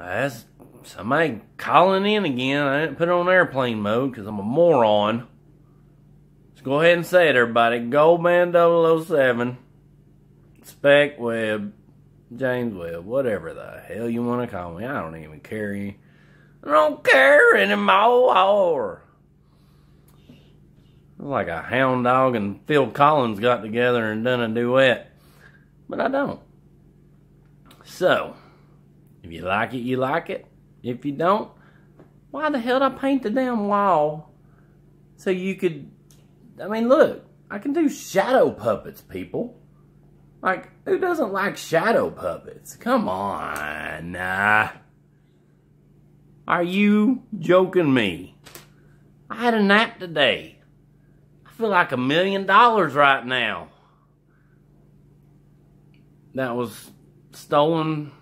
That's somebody calling in again. I didn't put it on airplane mode because I'm a moron. Let's go ahead and say it, everybody. Goldman 007, Spec Webb, James Webb, whatever the hell you want to call me. I don't even care. I don't care anymore. Like a hound dog and Phil Collins got together and done a duet. But I don't. So, if you like it, you like it. If you don't, why the hell did I paint the damn wall? So you could, I mean, look, I can do shadow puppets, people. Like, who doesn't like shadow puppets? Come on. Nah. Are you joking me? I had a nap today. I feel like a million dollars right now. That was stolen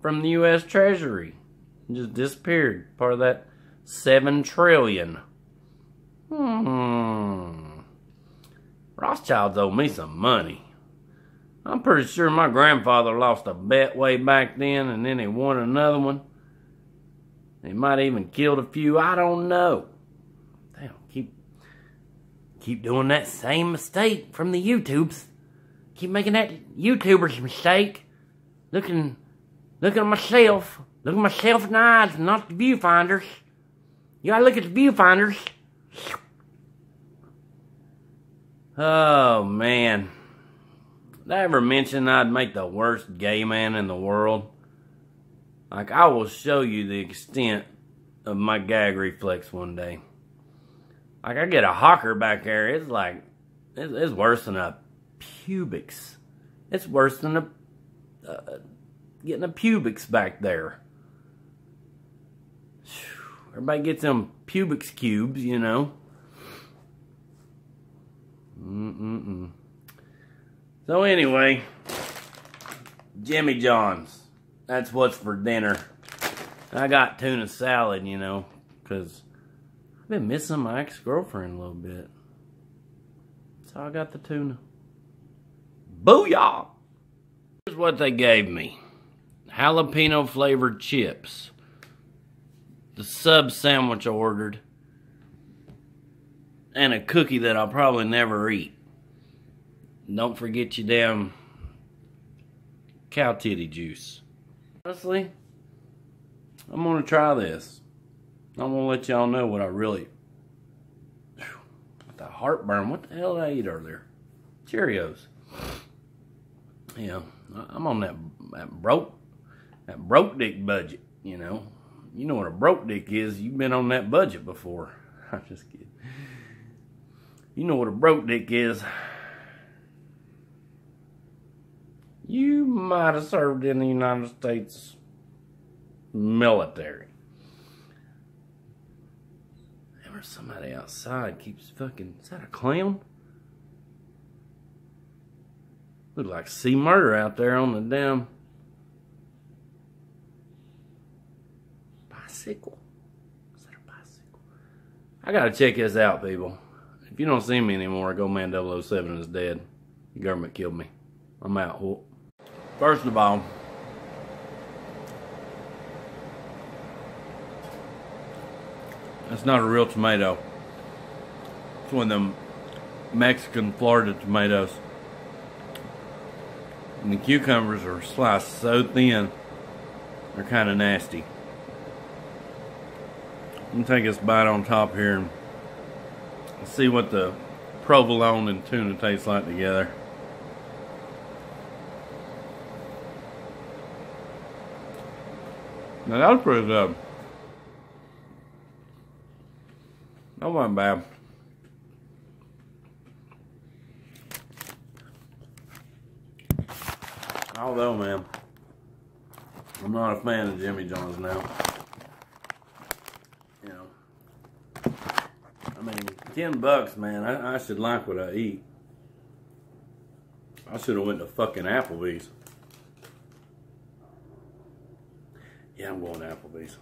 from the U.S. Treasury. Just disappeared. Part of that seven trillion. Hmm. Rothschilds owe me some money. I'm pretty sure my grandfather lost a bet way back then and then he won another one. He might even killed a few. I don't know. Damn, keep keep doing that same mistake from the YouTubes. Keep making that YouTuber's mistake. Looking looking at myself. Look at myself in the eyes, not the viewfinders. You gotta look at the viewfinders. Oh man. Did I ever mention I'd make the worst gay man in the world? Like, I will show you the extent of my gag reflex one day. Like, I get a hawker back there, it's like, it's, it's worse than a pubics. It's worse than a, uh, getting a pubics back there. Everybody gets them pubics cubes, you know. Mm-mm-mm. So anyway, Jimmy John's. That's what's for dinner. I got tuna salad, you know, because I've been missing my ex-girlfriend a little bit. So I got the tuna. Booyah! Here's what they gave me. Jalapeno flavored chips. The sub sandwich I ordered. And a cookie that I'll probably never eat. Don't forget your damn cow titty juice. Honestly, I'm gonna try this. I'm gonna let y'all know what I really. What the heartburn? What the hell did I eat earlier? Cheerios. Yeah, I'm on that that broke that broke dick budget. You know, you know what a broke dick is. You've been on that budget before. I'm just kidding. You know what a broke dick is. You might have served in the United States military. There's somebody outside keeps fucking. Is that a clown? Look like see murder out there on the damn a bicycle? I gotta check this out, people. If you don't see me anymore, Goldman 007 is dead. The government killed me. I'm out. First of all, that's not a real tomato. It's one of them Mexican Florida tomatoes. And the cucumbers are sliced so thin, they're kind of nasty. I'm take this bite on top here and see what the provolone and tuna taste like together. Now that was pretty good. That wasn't bad. Although, man, I'm not a fan of Jimmy John's now. You know, I mean, 10 bucks, man, I, I should like what I eat. I should have went to fucking Applebee's. Yeah, I'm going to Applebee's.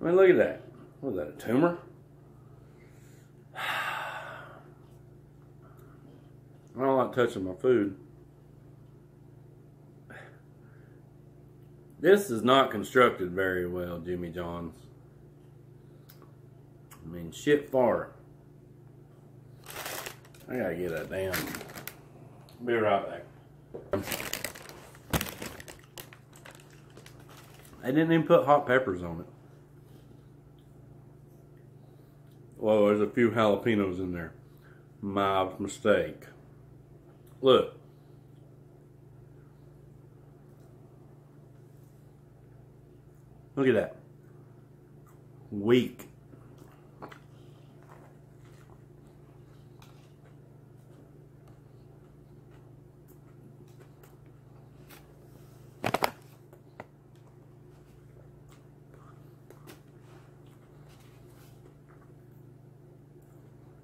I mean, look at that. What is that, a tumor? I don't like touching my food. This is not constructed very well, Jimmy John's. I mean, shit far. I gotta get that damn. Be right back. I didn't even put hot peppers on it. Well, there's a few jalapenos in there. My mistake. Look. Look at that. Weak.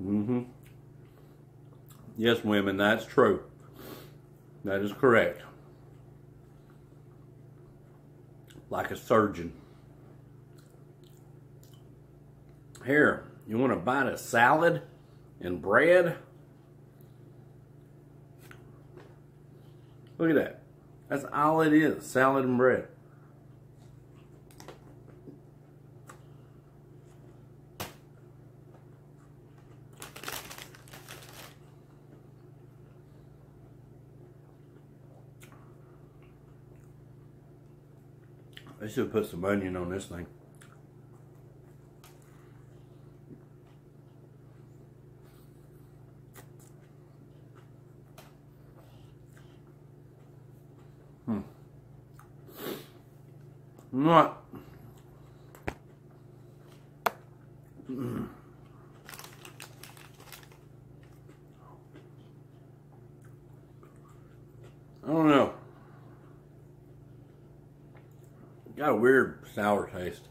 Mm-hmm. Yes, women, that's true. That is correct. Like a surgeon. Here, you want to bite a salad and bread? Look at that. That's all it is, salad and bread. They should put some onion on this thing. Hmm. Not. Mm. I don't know. Got a weird sour taste.